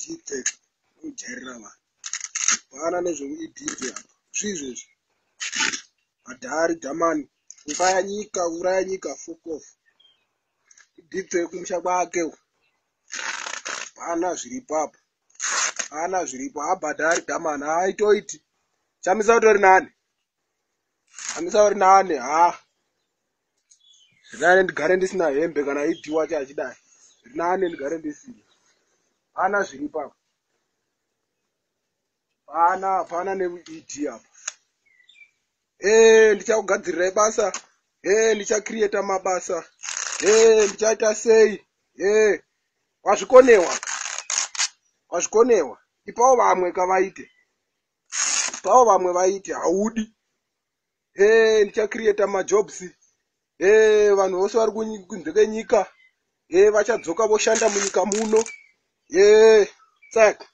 dtech ujairira vanhu. Pana nezveuedp apa zviizvezvi. Madhari dhamani uraya nyika uraya nyika fukof dtech kumusha kwake pana zviripo apa. Pana zviripo habhadhari dhamani haaitoiti chamisa utori nani? Chamisa uri nani? Ha zvinane ndigare ndisina hembe kana ipiwa chachidai zvinane ndigare ndisina pana zviripo apa. Pana hapana need apa. E ndichakugadzirirai basa. E ndichakrieta mabasa. E ndichaita sei? E wazvikonewa? Wazvikonewa? Ipawo vamwe kavaite. Ipawo vamwe vaite haudi. E ndichakrieta majobs. E vanhu vose vari kunze kwenyika. E vachadzoka voshanda munyika muno e saka